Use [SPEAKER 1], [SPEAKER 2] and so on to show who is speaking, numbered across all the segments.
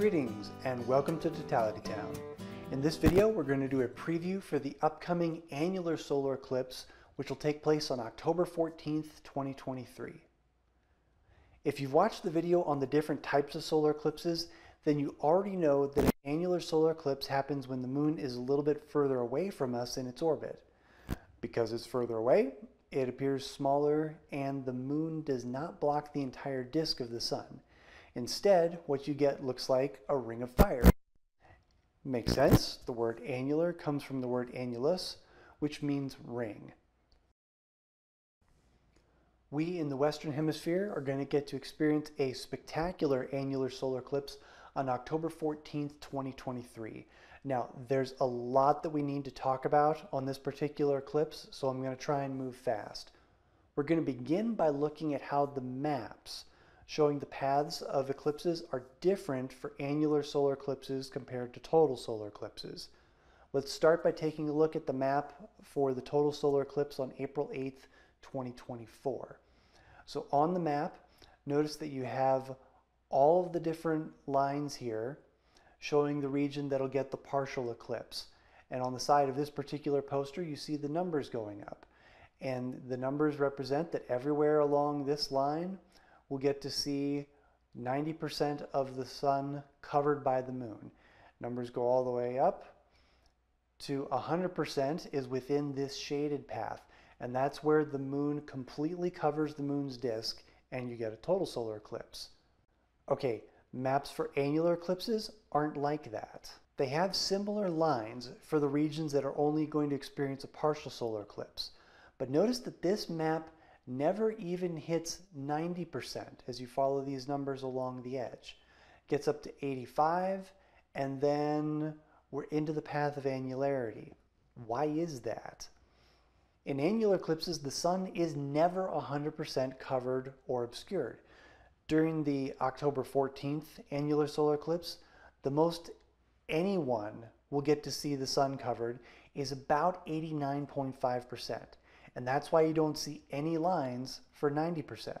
[SPEAKER 1] Greetings and welcome to Totality Town. In this video, we're going to do a preview for the upcoming annular solar eclipse, which will take place on October 14th, 2023. If you've watched the video on the different types of solar eclipses, then you already know that an annular solar eclipse happens when the moon is a little bit further away from us in its orbit. Because it's further away, it appears smaller and the moon does not block the entire disk of the sun. Instead, what you get looks like a ring of fire. Makes sense. The word annular comes from the word annulus, which means ring. We in the Western Hemisphere are going to get to experience a spectacular annular solar eclipse on October 14th, 2023. Now, there's a lot that we need to talk about on this particular eclipse, so I'm going to try and move fast. We're going to begin by looking at how the maps showing the paths of eclipses are different for annular solar eclipses compared to total solar eclipses. Let's start by taking a look at the map for the total solar eclipse on April 8th, 2024. So on the map, notice that you have all of the different lines here showing the region that'll get the partial eclipse. And on the side of this particular poster, you see the numbers going up. And the numbers represent that everywhere along this line, we'll get to see 90% of the sun covered by the moon. Numbers go all the way up to 100% is within this shaded path. And that's where the moon completely covers the moon's disk and you get a total solar eclipse. Okay, maps for annular eclipses aren't like that. They have similar lines for the regions that are only going to experience a partial solar eclipse. But notice that this map never even hits 90% as you follow these numbers along the edge. Gets up to 85 and then we're into the path of annularity. Why is that? In annular eclipses, the sun is never 100% covered or obscured. During the October 14th annular solar eclipse, the most anyone will get to see the sun covered is about 89.5%. And that's why you don't see any lines for 90%.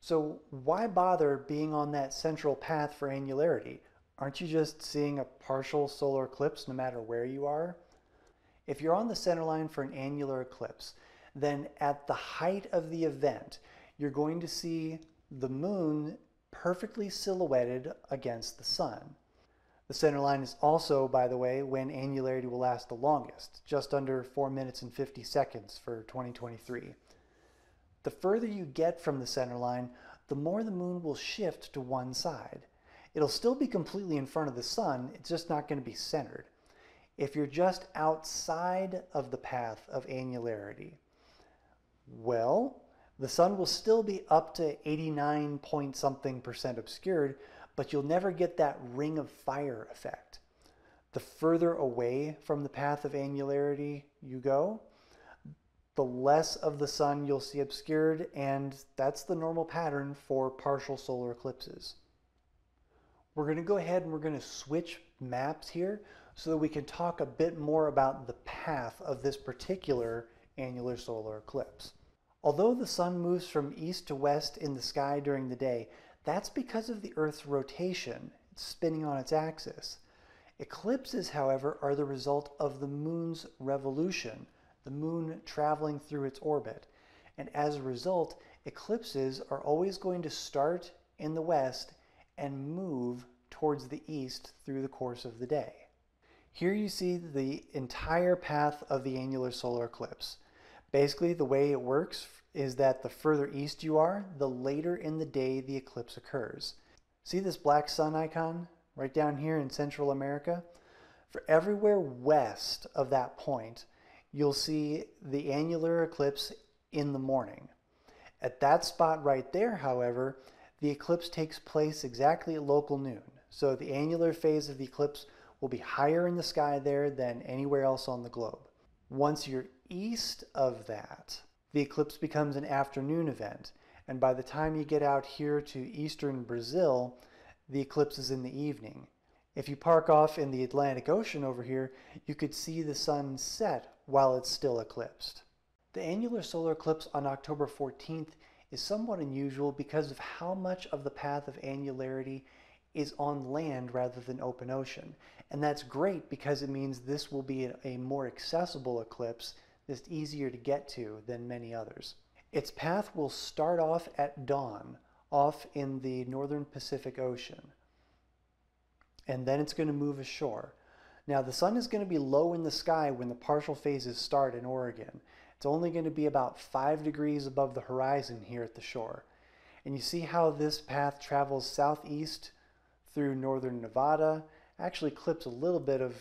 [SPEAKER 1] So why bother being on that central path for annularity? Aren't you just seeing a partial solar eclipse no matter where you are? If you're on the center line for an annular eclipse, then at the height of the event, you're going to see the moon perfectly silhouetted against the sun. The center line is also, by the way, when annularity will last the longest, just under 4 minutes and 50 seconds for 2023. The further you get from the center line, the more the moon will shift to one side. It'll still be completely in front of the sun, it's just not going to be centered. If you're just outside of the path of annularity, well, the sun will still be up to 89 point something percent obscured, but you'll never get that ring of fire effect. The further away from the path of annularity you go, the less of the sun you'll see obscured, and that's the normal pattern for partial solar eclipses. We're going to go ahead and we're going to switch maps here so that we can talk a bit more about the path of this particular annular solar eclipse. Although the sun moves from east to west in the sky during the day, that's because of the Earth's rotation, spinning on its axis. Eclipses, however, are the result of the moon's revolution, the moon traveling through its orbit. And as a result, eclipses are always going to start in the west and move towards the east through the course of the day. Here you see the entire path of the annular solar eclipse. Basically, the way it works is that the further east you are, the later in the day the eclipse occurs. See this black sun icon right down here in Central America? For everywhere west of that point, you'll see the annular eclipse in the morning. At that spot right there, however, the eclipse takes place exactly at local noon. So the annular phase of the eclipse will be higher in the sky there than anywhere else on the globe. Once you're east of that, the eclipse becomes an afternoon event. And by the time you get out here to eastern Brazil, the eclipse is in the evening. If you park off in the Atlantic Ocean over here, you could see the sun set while it's still eclipsed. The annular solar eclipse on October 14th is somewhat unusual because of how much of the path of annularity is on land rather than open ocean. And that's great because it means this will be a more accessible eclipse, just easier to get to than many others. Its path will start off at dawn, off in the northern Pacific Ocean. And then it's going to move ashore. Now the sun is going to be low in the sky when the partial phases start in Oregon. It's only going to be about 5 degrees above the horizon here at the shore. And you see how this path travels southeast through northern Nevada, actually clips a little bit of,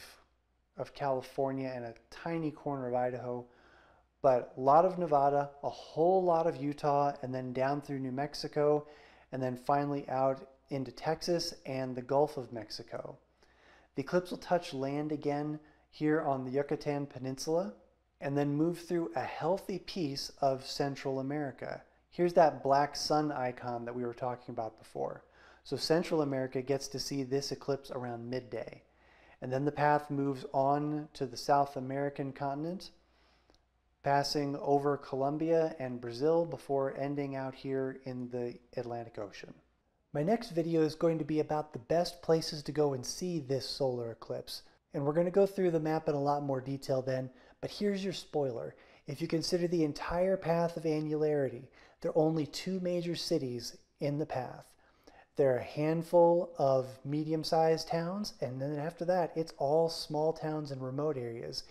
[SPEAKER 1] of California and a tiny corner of Idaho, but a lot of Nevada, a whole lot of Utah, and then down through New Mexico, and then finally out into Texas and the Gulf of Mexico. The eclipse will touch land again here on the Yucatan Peninsula and then move through a healthy piece of Central America. Here's that black sun icon that we were talking about before. So Central America gets to see this eclipse around midday. And then the path moves on to the South American continent, passing over Colombia and Brazil before ending out here in the Atlantic Ocean. My next video is going to be about the best places to go and see this solar eclipse. And we're going to go through the map in a lot more detail then, but here's your spoiler. If you consider the entire path of annularity, there are only two major cities in the path. There are a handful of medium-sized towns, and then after that, it's all small towns and remote areas,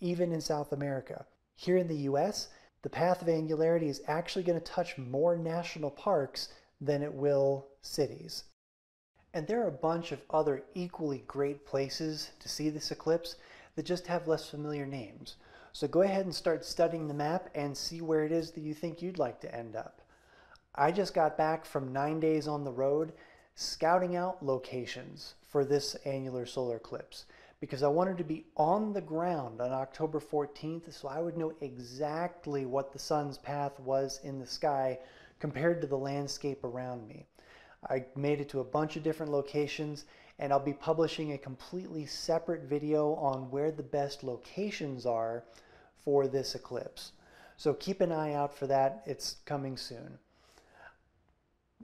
[SPEAKER 1] even in South America. Here in the US, the path of annularity is actually going to touch more national parks than it will cities. And there are a bunch of other equally great places to see this eclipse that just have less familiar names. So go ahead and start studying the map and see where it is that you think you'd like to end up. I just got back from nine days on the road scouting out locations for this annular solar eclipse because I wanted to be on the ground on October 14th so I would know exactly what the sun's path was in the sky compared to the landscape around me. I made it to a bunch of different locations and I'll be publishing a completely separate video on where the best locations are for this eclipse. So keep an eye out for that. It's coming soon.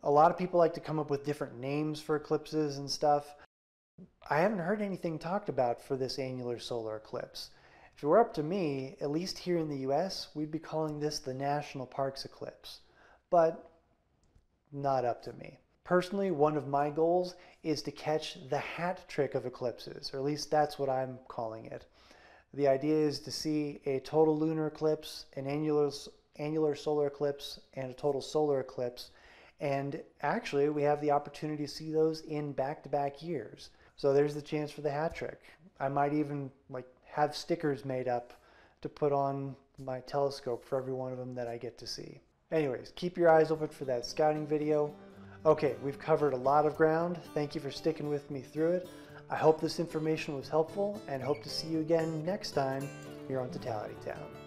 [SPEAKER 1] A lot of people like to come up with different names for eclipses and stuff. I haven't heard anything talked about for this annular solar eclipse. If it were up to me, at least here in the US, we'd be calling this the National Parks Eclipse but not up to me. Personally, one of my goals is to catch the hat trick of eclipses, or at least that's what I'm calling it. The idea is to see a total lunar eclipse, an annular, annular solar eclipse, and a total solar eclipse. And actually, we have the opportunity to see those in back-to-back years. So there's the chance for the hat trick. I might even like have stickers made up to put on my telescope for every one of them that I get to see. Anyways, keep your eyes open for that scouting video. Okay, we've covered a lot of ground. Thank you for sticking with me through it. I hope this information was helpful and hope to see you again next time here on Totality Town.